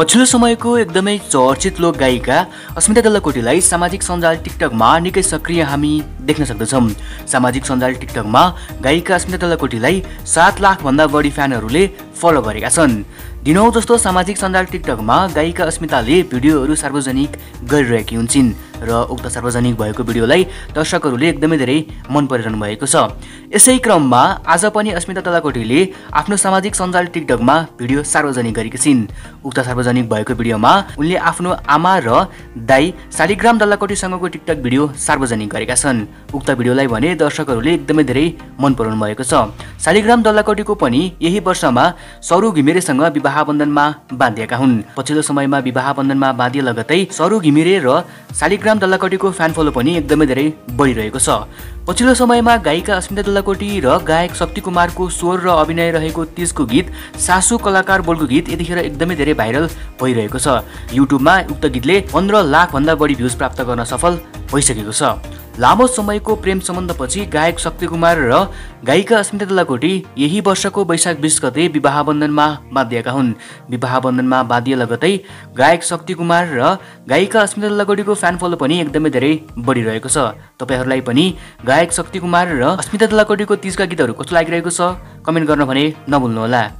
पछिल्लो समयको एकदमै चर्चित लोक गायिका अस्मिता दल्लकोटीलाई सामाजिक सञ्जाल टिकटकमा निकै सक्रिय हामी देख्न सक्दछौँ। सामाजिक सञ्जाल टिकटकमा गायिका अस्मिता दल्लकोटीलाई सात लाखभन्दा बढी फ्यानहरूले फलो गरेका छन्। दिनौँ जस्तो सामाजिक सञ्जाल टिकटकमा गायिका अस्मिताले भिडियोहरू सार्वजनिक गरिरहेकी हुन्छन्। र उक्त सार्वजनिक भएको भिडियोलाई दर्शकहरूले एकदमै धेरै मन परिरहनु भएको छ। यसै क्रममा आज पनि अस्मिता तलाकोटीले आफ्नो सामाजिक सञ्जाल टिकटकमा भिडियो सार्वजनिक गरेकी छिन्। उक्त सार्वजनिक भएको भिडियोमा उनले आफ्नो आमा र दाई शालिग्राम दल्लाकोटीसँगको टिकटक भिडियो सार्वजनिक गरेका छन्। उक्त भिडियोलाई भने दर्शकहरूले एकदमै धेरै मन पराउनु भएको छ। शालिग्राम दल्लाकोटीको पनि यही वर्षमा सरू घिमिरेसँग विवाह बन्धनमा बाँधिएका हुन्। पछिल्लो समयमा विवाह बन्धनमा बाँधिए लगतै सरू घिमिरे र शालिग्राम दल्लाकोटीको फ्यान फलो पनि एकदमै धेरै बढिरहेको छ। पछिल्लो समयमा गायिका अस्मिता दल्लाकोटी र गायक शक्ति कुमारको स्वर र अभिनय रहेको तिजको गीत सासु कलाकार बोलको गीत यतिखेर एकदमै धेरै भाइरल भइरहेको छ। युट्युबमा उक्त गीतले पन्ध्र लाखभन्दा बढी भ्युज प्राप्त गर्न सफल भइसकेको छ। लामो समयको प्रेम सम्बन्धपछि गायक शक्ति कुमार र गायिका अस्मिता दल्लाकोटी यही वर्षको वैशाख बिस गते विवाह बन्धनमा बाँधिएका हुन्। विवाह बन्धनमा बाँधिए लगतै गायक शक्ति कुमार र गायिका अस्मिता दल्लाकोटीको फ्यान फलो पनि एकदमै धेरै बढिरहेको छ। तपाईँहरूलाई पनि गायक शक्ति कुमार र अस्मिता दल्लाकोटीको तिजका गीतहरू कस्तो लागिरहेको छ? कमेन्ट गर्न भने नभुल्नुहोला।